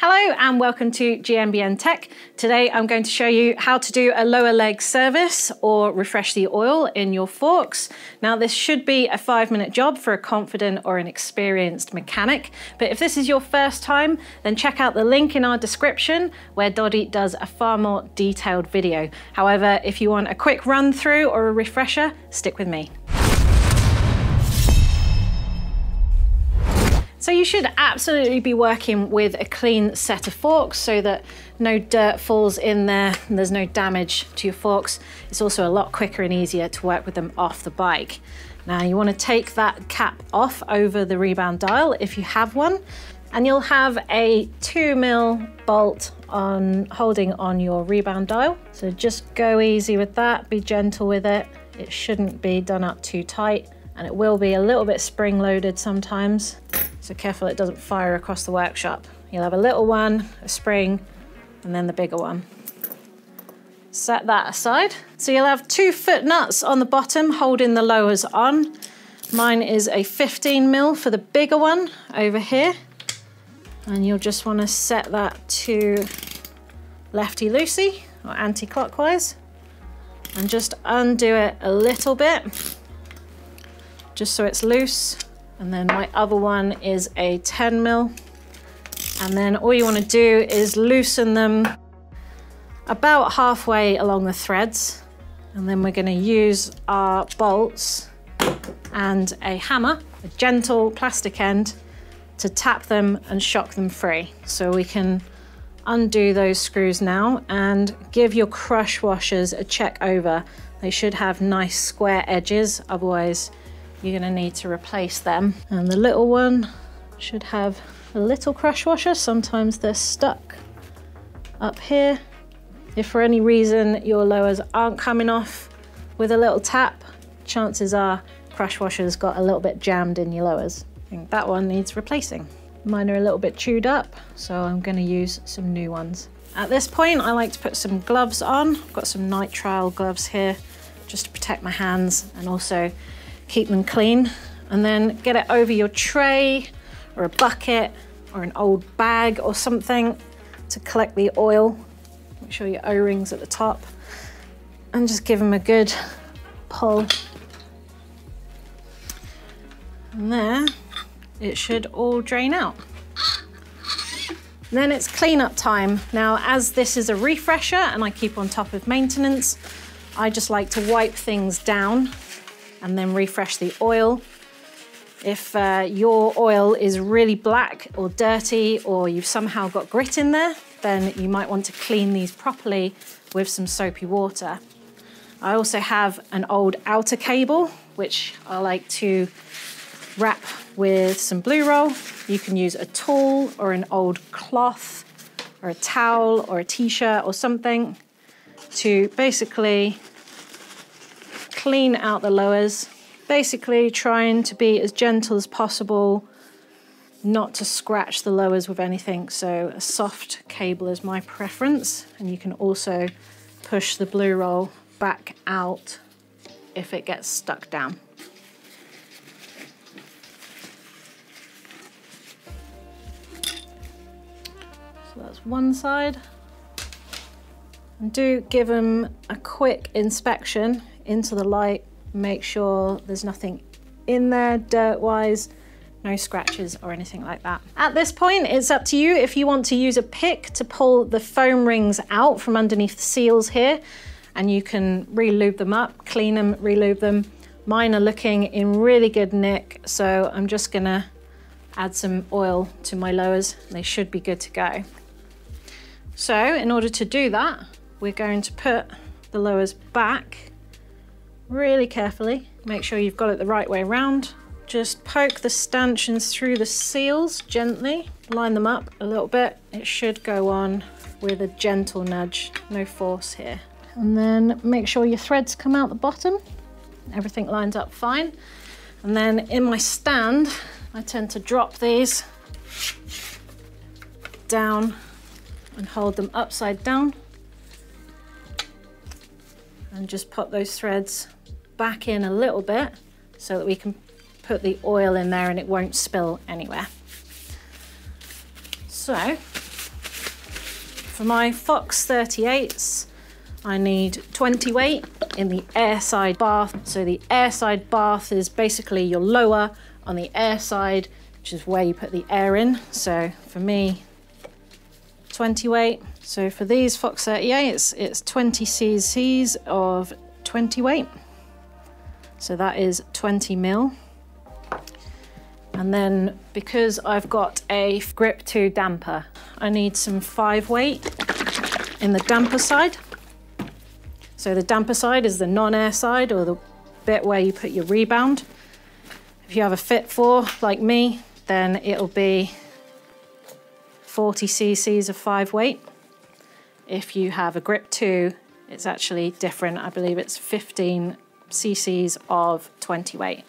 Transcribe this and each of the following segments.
Hello and welcome to GMBN Tech. Today I'm going to show you how to do a lower leg service or refresh the oil in your forks. Now this should be a five minute job for a confident or an experienced mechanic, but if this is your first time, then check out the link in our description where Doddy does a far more detailed video. However, if you want a quick run through or a refresher, stick with me. So you should absolutely be working with a clean set of forks so that no dirt falls in there and there's no damage to your forks. It's also a lot quicker and easier to work with them off the bike. Now you want to take that cap off over the rebound dial if you have one and you'll have a 2 mil bolt on holding on your rebound dial. So just go easy with that, be gentle with it. It shouldn't be done up too tight and it will be a little bit spring loaded sometimes. So careful it doesn't fire across the workshop. You'll have a little one, a spring, and then the bigger one. Set that aside. So you'll have two foot nuts on the bottom holding the lowers on. Mine is a 15 mil for the bigger one over here. And you'll just want to set that to lefty-loosey or anti-clockwise and just undo it a little bit just so it's loose and then my other one is a 10 mil. And then all you want to do is loosen them about halfway along the threads. And then we're going to use our bolts and a hammer, a gentle plastic end, to tap them and shock them free. So we can undo those screws now and give your crush washers a check over. They should have nice square edges, otherwise you're going to need to replace them. And the little one should have a little crush washer. Sometimes they're stuck up here. If for any reason your lowers aren't coming off with a little tap, chances are crush washer's got a little bit jammed in your lowers. I think that one needs replacing. Mine are a little bit chewed up, so I'm gonna use some new ones. At this point, I like to put some gloves on. I've got some nitrile gloves here just to protect my hands and also keep them clean, and then get it over your tray or a bucket or an old bag or something to collect the oil. Make sure your O-rings at the top and just give them a good pull. And there, it should all drain out. then it's cleanup time. Now, as this is a refresher and I keep on top of maintenance, I just like to wipe things down and then refresh the oil. If uh, your oil is really black or dirty or you've somehow got grit in there, then you might want to clean these properly with some soapy water. I also have an old outer cable, which I like to wrap with some blue roll. You can use a tool or an old cloth or a towel or a t-shirt or something to basically clean out the lowers, basically trying to be as gentle as possible, not to scratch the lowers with anything. So a soft cable is my preference. And you can also push the blue roll back out if it gets stuck down. So that's one side. And do give them a quick inspection into the light, make sure there's nothing in there dirt-wise, no scratches or anything like that. At this point, it's up to you if you want to use a pick to pull the foam rings out from underneath the seals here, and you can re-lube them up, clean them, re-lube them. Mine are looking in really good nick, so I'm just gonna add some oil to my lowers. They should be good to go. So in order to do that, we're going to put the lowers back really carefully. Make sure you've got it the right way around. Just poke the stanchions through the seals gently. Line them up a little bit. It should go on with a gentle nudge, no force here. And then make sure your threads come out the bottom. Everything lines up fine. And then in my stand, I tend to drop these down and hold them upside down and just pop those threads back in a little bit so that we can put the oil in there and it won't spill anywhere. So for my Fox 38s, I need 20 weight in the airside bath. So the airside bath is basically your lower on the air side, which is where you put the air in. So for me, 20 weight. So for these Fox 38s, it's 20 cc's of 20 weight. So that is 20 mil. And then because I've got a grip 2 damper, I need some 5 weight in the damper side. So the damper side is the non-air side or the bit where you put your rebound. If you have a fit 4 like me, then it'll be 40 cc's of 5 weight. If you have a grip 2, it's actually different. I believe it's 15 cc's of 20 weight.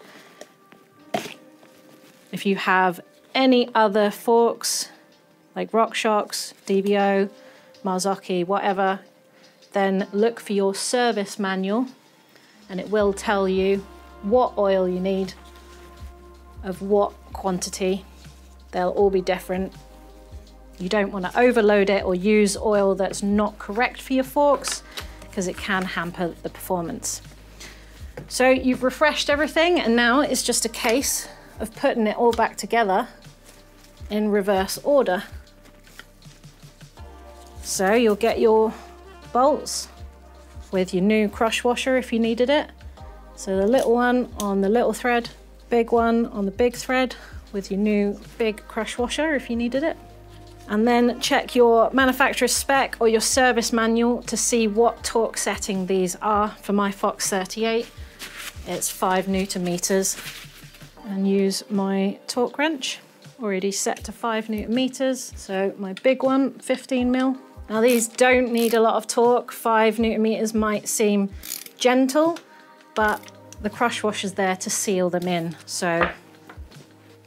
If you have any other forks, like RockShox, DVO, Marzocchi, whatever, then look for your service manual and it will tell you what oil you need of what quantity. They'll all be different. You don't want to overload it or use oil that's not correct for your forks because it can hamper the performance. So you've refreshed everything and now it's just a case of putting it all back together in reverse order. So you'll get your bolts with your new crush washer if you needed it. So the little one on the little thread, big one on the big thread with your new big crush washer if you needed it. And then check your manufacturer's spec or your service manual to see what torque setting these are. For my Fox 38, it's five newton meters. And use my torque wrench, already set to five newton meters. So my big one, 15 mil, now these don't need a lot of torque. Five newton meters might seem gentle, but the crush washer's there to seal them in. So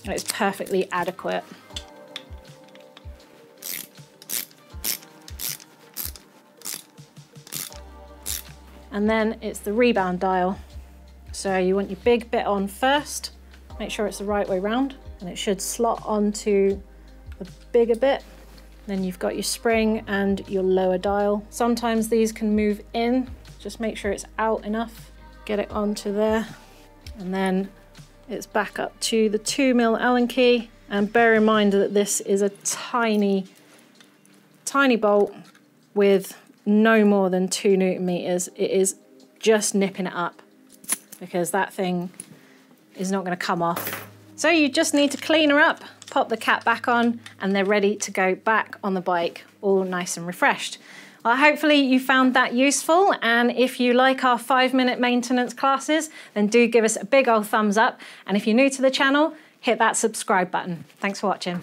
it's perfectly adequate. And then it's the rebound dial. So you want your big bit on first, make sure it's the right way round, and it should slot onto the bigger bit then you've got your spring and your lower dial. Sometimes these can move in, just make sure it's out enough. Get it onto there. And then it's back up to the two mil Allen key. And bear in mind that this is a tiny, tiny bolt with no more than two newton meters. It is just nipping it up because that thing is not going to come off. So you just need to clean her up pop the cap back on, and they're ready to go back on the bike, all nice and refreshed. Well, hopefully you found that useful. And if you like our five minute maintenance classes, then do give us a big old thumbs up. And if you're new to the channel, hit that subscribe button. Thanks for watching.